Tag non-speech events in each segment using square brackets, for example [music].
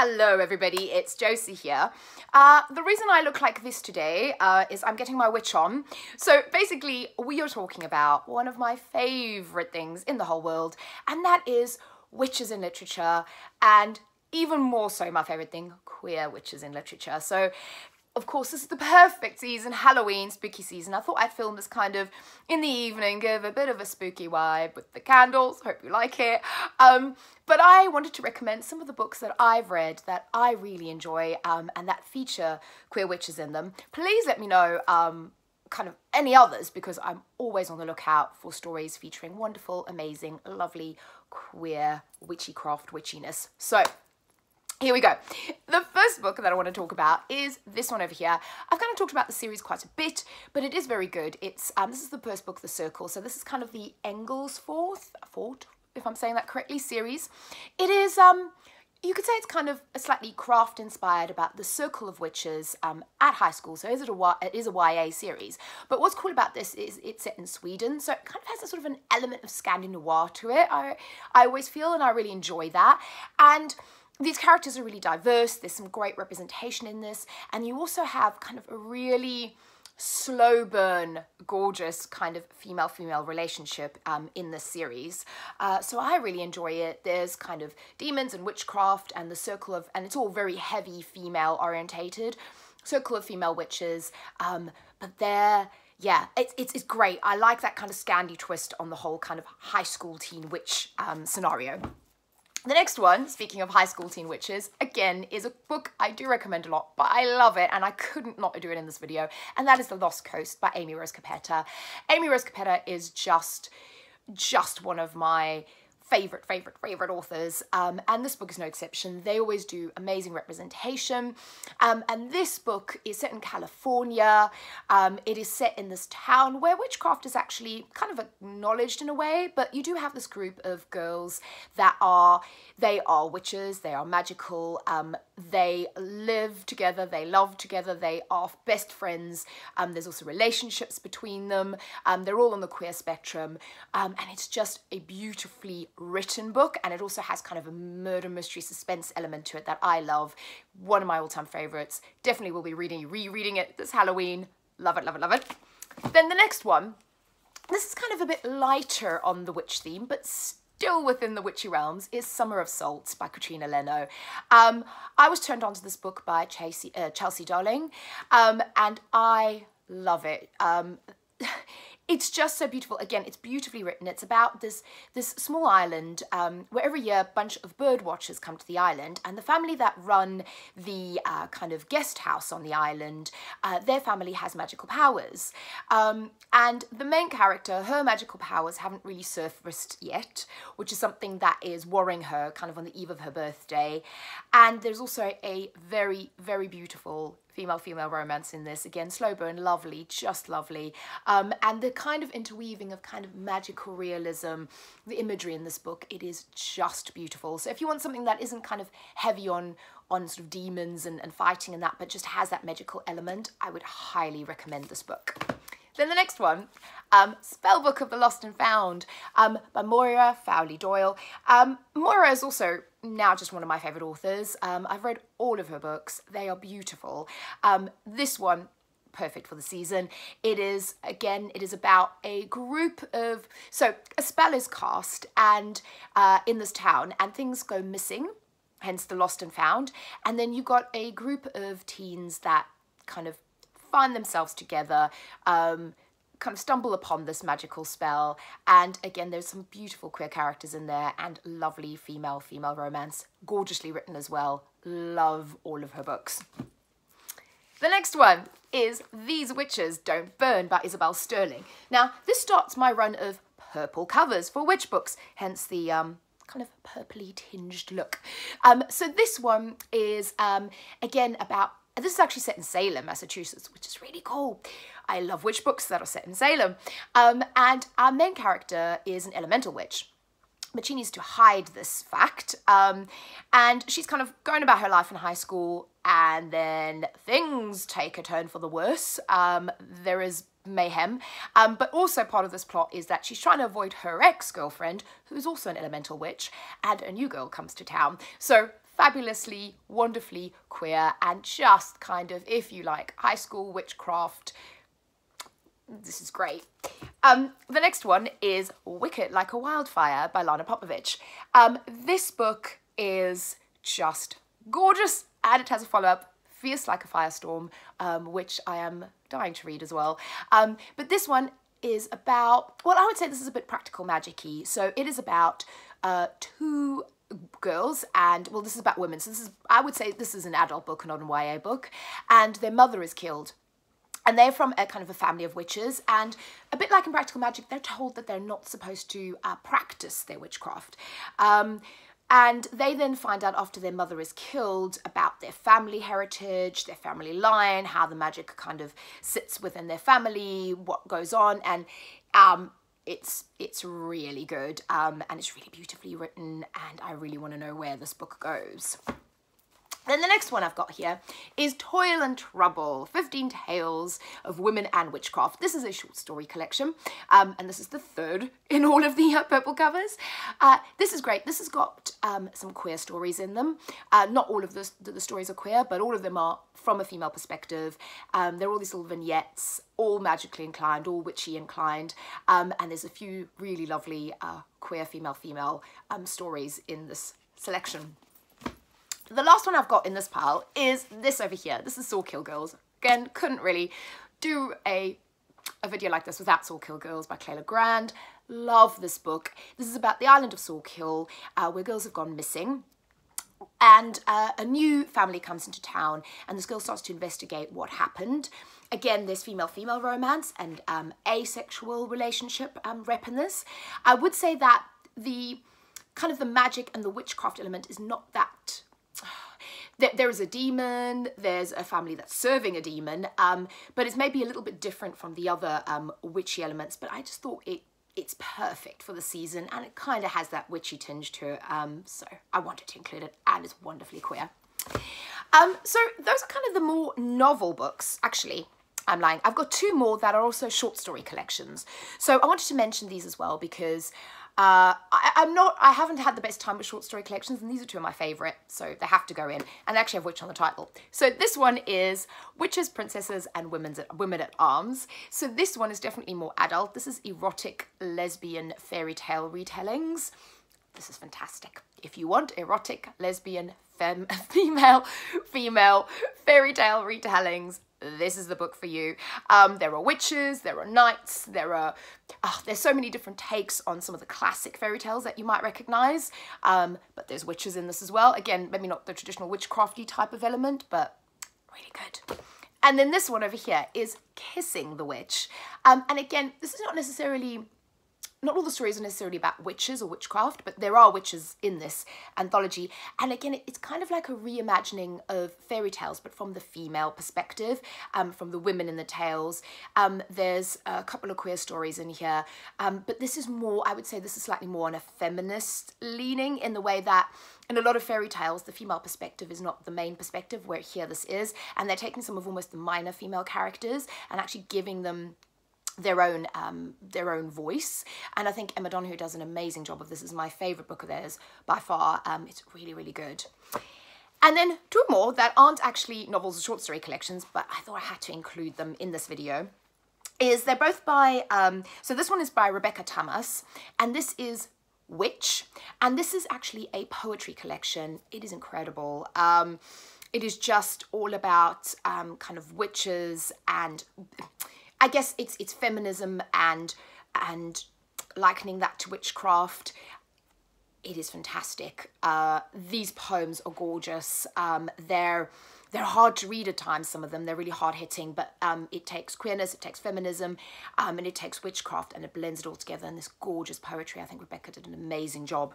Hello everybody, it's Josie here. Uh, the reason I look like this today uh, is I'm getting my witch on. So basically we are talking about one of my favourite things in the whole world and that is witches in literature and even more so my favourite thing, queer witches in literature. So of course, this is the perfect season, Halloween, spooky season. I thought I'd film this kind of in the evening, give a bit of a spooky vibe with the candles. Hope you like it. Um, but I wanted to recommend some of the books that I've read that I really enjoy um, and that feature queer witches in them. Please let me know um, kind of any others because I'm always on the lookout for stories featuring wonderful, amazing, lovely, queer witchy craft, witchiness. So here we go. The first book that I want to talk about is this one over here. I've kind of talked about the series quite a bit, but it is very good. It's um, This is the first book, The Circle. So this is kind of the Engelsforth, Fort, if I'm saying that correctly, series. It is, um, you could say it's kind of a slightly craft inspired about the circle of witches um, at high school. So is it, a, it is a YA series. But what's cool about this is it's set in Sweden. So it kind of has a sort of an element of Scandi noir to it. I, I always feel and I really enjoy that. And these characters are really diverse. There's some great representation in this. And you also have kind of a really slow burn, gorgeous kind of female-female relationship um, in this series. Uh, so I really enjoy it. There's kind of demons and witchcraft and the circle of, and it's all very heavy female orientated, circle of female witches. Um, but they're, yeah, it's, it's, it's great. I like that kind of Scandi twist on the whole kind of high school teen witch um, scenario. The next one, speaking of high school teen witches, again, is a book I do recommend a lot, but I love it and I couldn't not do it in this video, and that is The Lost Coast by Amy Rose Capetta. Amy Rose Capetta is just, just one of my favorite, favorite, favorite authors, um, and this book is no exception. They always do amazing representation, um, and this book is set in California. Um, it is set in this town where witchcraft is actually kind of acknowledged in a way, but you do have this group of girls that are, they are witches, they are magical, um, they live together, they love together, they are best friends. Um, there's also relationships between them. Um, they're all on the queer spectrum, and it's just a beautifully written book and it also has kind of a murder mystery suspense element to it that I love. One of my all-time favorites. Definitely will be reading, rereading it this Halloween. Love it, love it, love it. Then the next one, this is kind of a bit lighter on the witch theme, but still within the witchy realms, is Summer of Salts by Katrina Leno. Um, I was turned on to this book by Chelsea, uh, Chelsea Darling, um, and I love it. Um, [laughs] it's just so beautiful. Again, it's beautifully written. It's about this this small island um, where every year a bunch of bird watchers come to the island, and the family that run the uh, kind of guest house on the island, uh, their family has magical powers. Um, and the main character, her magical powers haven't really surfaced yet, which is something that is worrying her kind of on the eve of her birthday. And there's also a very, very beautiful female-female romance in this. Again, slow burn, lovely, just lovely. Um, and the kind of interweaving of kind of magical realism, the imagery in this book, it is just beautiful. So if you want something that isn't kind of heavy on on sort of demons and, and fighting and that, but just has that magical element, I would highly recommend this book. Then the next one, um, Spellbook of the Lost and Found um, by Moira Fowley Doyle. Um, Moira is also now just one of my favourite authors. Um, I've read all of her books. They are beautiful. Um, this one, perfect for the season. It is, again, it is about a group of, so a spell is cast and uh, in this town and things go missing, hence the lost and found. And then you've got a group of teens that kind of find themselves together, um, kind of stumble upon this magical spell. And again, there's some beautiful queer characters in there and lovely female-female romance, gorgeously written as well. Love all of her books. The next one is These Witches Don't Burn by Isabel Sterling. Now, this starts my run of purple covers for witch books, hence the um, kind of purpley tinged look. Um, so this one is, um, again, about and this is actually set in Salem, Massachusetts, which is really cool. I love witch books that are set in Salem. Um, and our main character is an elemental witch but she needs to hide this fact. Um, and she's kind of going about her life in high school, and then things take a turn for the worse. Um, there is mayhem. Um, but also part of this plot is that she's trying to avoid her ex-girlfriend, who's also an elemental witch, and a new girl comes to town. So fabulously, wonderfully queer and just kind of, if you like, high school witchcraft. This is great. Um, the next one is Wicked Like a Wildfire by Lana Popović. Um, this book is just gorgeous and it has a follow-up Fierce Like a Firestorm, um, which I am dying to read as well. Um, but this one is about, well, I would say this is a bit practical magic-y. So it is about uh, two girls and well this is about women so this is I would say this is an adult book not a YA book and their mother is killed. And they're from a kind of a family of witches and a bit like in practical magic they're told that they're not supposed to uh, practice their witchcraft. Um, and they then find out after their mother is killed about their family heritage, their family line, how the magic kind of sits within their family, what goes on, and um, it's it's really good um, and it's really beautifully written, and I really want to know where this book goes. Then the next one I've got here is Toil and Trouble, 15 Tales of Women and Witchcraft. This is a short story collection, um, and this is the third [laughs] in all of the uh, purple covers. Uh, this is great. This has got um, some queer stories in them. Uh, not all of the, the, stories are queer, but all of them are from a female perspective. Um, they're all these little vignettes, all magically inclined, all witchy inclined, um, and there's a few really lovely uh, queer female-female um, stories in this selection. The last one I've got in this pile is this over here. This is Sawkill Girls. Again, couldn't really do a, a video like this without Sawkill Girls by Claire Legrand. Love this book. This is about the island of Sawkill, uh, where girls have gone missing and uh, a new family comes into town and this girl starts to investigate what happened. Again, there's female-female romance and um, asexual relationship um, rep in this. I would say that the kind of the magic and the witchcraft element is not that there is a demon, there's a family that's serving a demon, um, but it's maybe a little bit different from the other um, witchy elements, but I just thought it it's perfect for the season and it kind of has that witchy tinge to it, um, so I wanted to include it and it's wonderfully queer. Um, so those are kind of the more novel books, actually. I'm lying. I've got two more that are also short story collections. So I wanted to mention these as well because uh, I, am not, I haven't had the best time with short story collections and these are two of my favourite, so they have to go in. And they actually have witch on the title. So this one is Witches, Princesses and Women's at, Women at Arms. So this one is definitely more adult. This is erotic lesbian fairy tale retellings. This is fantastic. If you want erotic, lesbian, fem [laughs] female, female fairy tale retellings, this is the book for you. Um, there are witches, there are knights, there are, oh, there's so many different takes on some of the classic fairy tales that you might recognize. Um, but there's witches in this as well. Again, maybe not the traditional witchcrafty type of element, but really good. And then this one over here is Kissing the Witch. Um, and again, this is not necessarily not all the stories are necessarily about witches or witchcraft, but there are witches in this anthology. And again, it's kind of like a reimagining of fairy tales, but from the female perspective, um, from the women in the tales. Um, there's a couple of queer stories in here, um, but this is more, I would say this is slightly more on a feminist leaning in the way that in a lot of fairy tales, the female perspective is not the main perspective, where here this is, and they're taking some of almost the minor female characters and actually giving them their own um, their own voice. And I think Emma Donoghue does an amazing job of this. is my favourite book of theirs by far. Um, it's really really good. And then two more that aren't actually novels or short story collections but I thought I had to include them in this video. Is they're both by um, so this one is by Rebecca Tamás, and this is Witch. And this is actually a poetry collection. It is incredible. Um, it is just all about um, kind of witches and I guess it's it's feminism and and likening that to witchcraft. It is fantastic. Uh, these poems are gorgeous. Um, they're they're hard to read at times, some of them. They're really hard hitting, but um, it takes queerness, it takes feminism, um, and it takes witchcraft, and it blends it all together in this gorgeous poetry. I think Rebecca did an amazing job.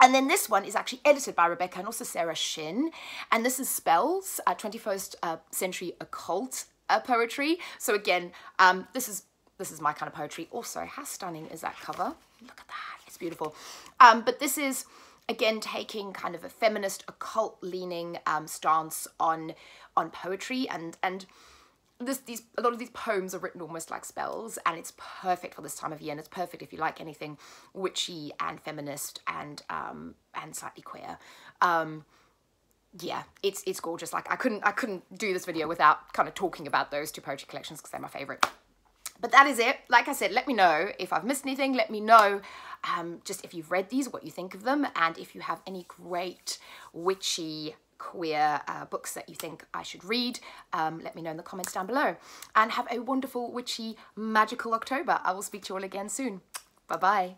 And then this one is actually edited by Rebecca and also Sarah Shin. And this is Spells, uh, 21st uh, Century Occult poetry. So again, um, this is this is my kind of poetry. Also, how stunning is that cover? Look at that, it's beautiful. Um, but this is again taking kind of a feminist occult leaning um, stance on on poetry and and this, these a lot of these poems are written almost like spells and it's perfect for this time of year and it's perfect if you like anything witchy and feminist and um and slightly queer um yeah it's it's gorgeous like i couldn't i couldn't do this video without kind of talking about those two poetry collections because they're my favorite but that is it like i said let me know if i've missed anything let me know um just if you've read these what you think of them and if you have any great witchy queer uh, books that you think I should read, um, let me know in the comments down below. And have a wonderful, witchy, magical October. I will speak to you all again soon. Bye-bye.